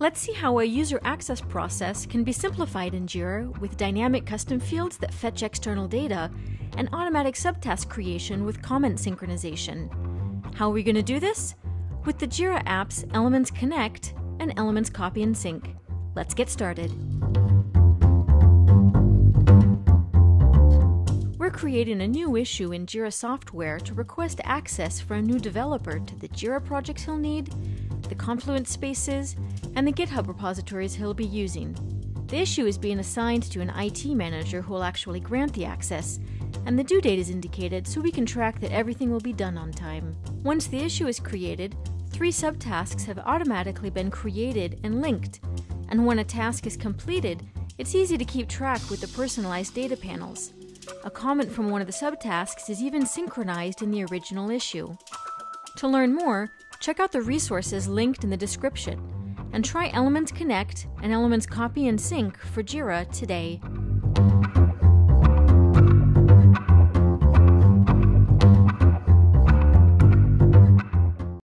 Let's see how a user access process can be simplified in Jira with dynamic custom fields that fetch external data and automatic subtask creation with comment synchronization. How are we going to do this? With the Jira apps Elements Connect and Elements Copy and Sync. Let's get started. We're creating a new issue in Jira software to request access for a new developer to the Jira projects he'll need, the Confluence spaces, and the GitHub repositories he'll be using. The issue is being assigned to an IT manager who will actually grant the access, and the due date is indicated so we can track that everything will be done on time. Once the issue is created, three subtasks have automatically been created and linked, and when a task is completed, it's easy to keep track with the personalized data panels. A comment from one of the subtasks is even synchronized in the original issue. To learn more, check out the resources linked in the description and try Elements Connect and Elements Copy and Sync for Jira today.